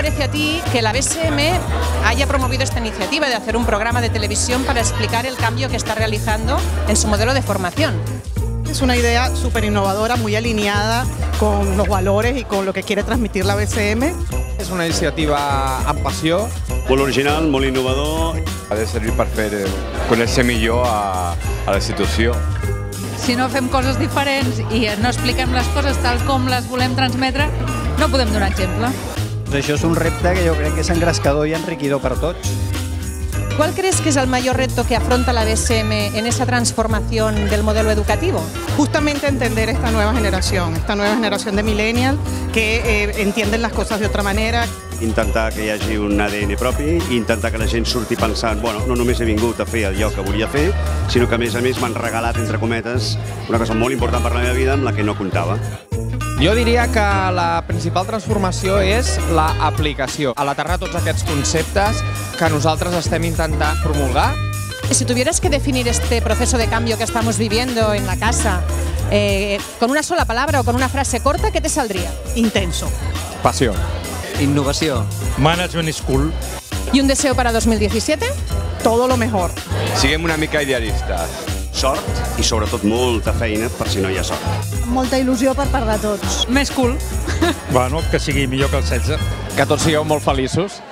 parece a ti que la BSM haya promovido esta iniciativa de hacer un programa de televisión para explicar el cambio que está realizando en su modelo de formación? Es una idea súper innovadora, muy alineada con los valores y con lo que quiere transmitir la BCM. És una iniciativa amb passió. Molt original, molt innovador. Ha de servir per fer eh, conèixer millor a, a la situació. Si no fem coses diferents i no expliquem les coses tal com les volem transmetre, no podem donar exemple. Doncs això és un repte que jo crec que és engrescador i enriquidor per tots. ¿Cuál crees que es el mayor reto que afronta la BSM en esa transformación del modelo educativo? Justamente entender esta nueva generación, esta nueva generación de millennials que eh, entienden las cosas de otra manera. Intentar que hi hagi un ADN propi i intentar que la gent surti pensant bueno, no només he vingut a fer allò que volia fer, sinó que a més a més m'han regalat, entre cometes, una cosa molt important per la meva vida amb la que no comptava. Jo diria que la principal transformació és la aplicació, a l'aterrar tots aquests conceptes que nosaltres estem intentant promulgar. Si tuvieras que definir este proceso de cambio que estamos viviendo en la casa eh, con una sola palabra o con una frase corta, ¿qué te saldría? Intenso. Passió. Innovació. Management School. ¿Y un deseo para 2017? Todo lo mejor. Siguem una mica idealistes. Sort i sobretot molta feina per si no hi ha sort. Molta il·lusió per part de tots. Més cool. Bueno, que sigui millor que el 16. Que tots sigueu molt feliços.